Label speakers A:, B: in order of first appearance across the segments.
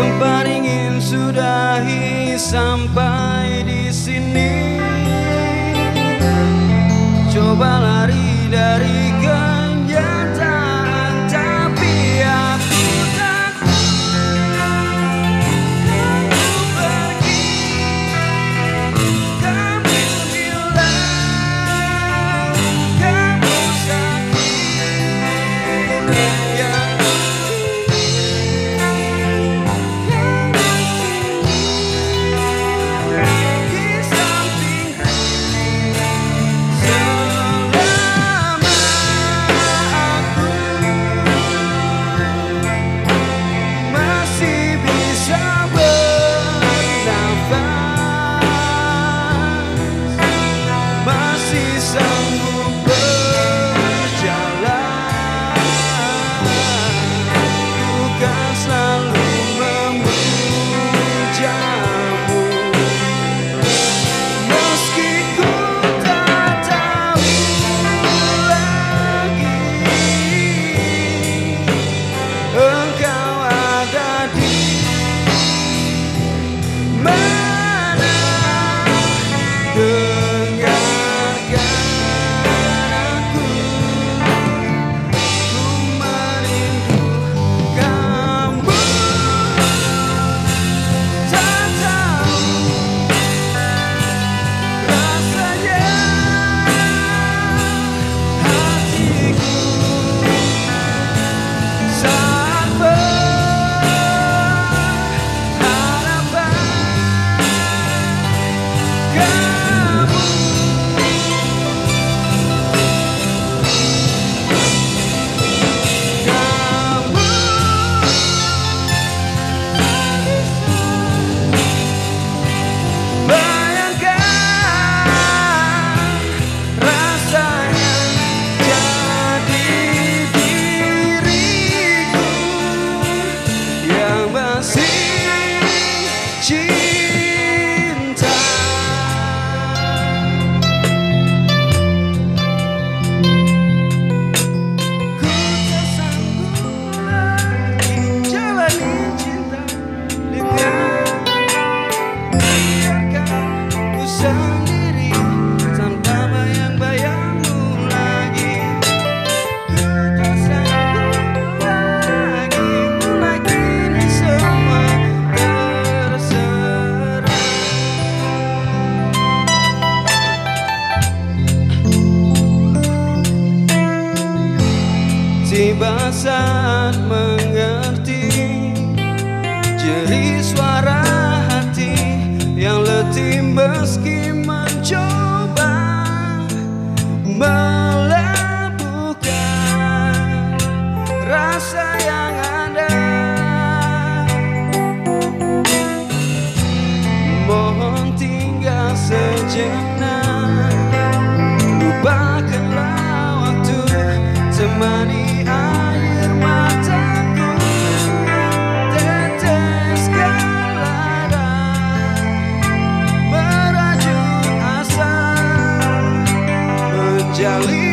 A: Sumpah ingin sudahi sampai di sini. Coba lari dari saat mengerti. Jeri suara hati yang letih meski mencoba Melabuhkan rasa yang ada. Mohon tinggal sejenak jelly.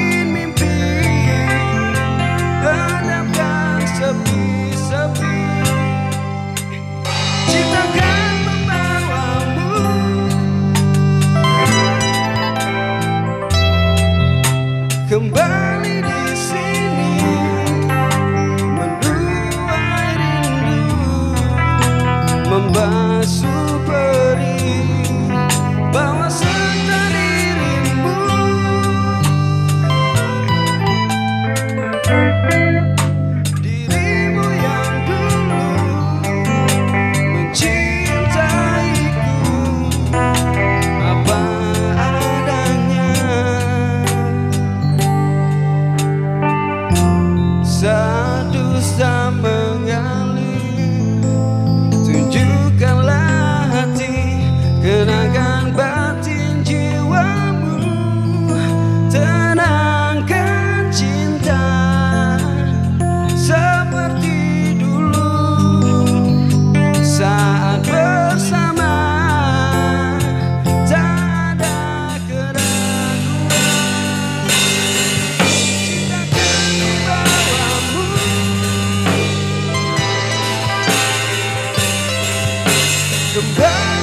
A: Oh.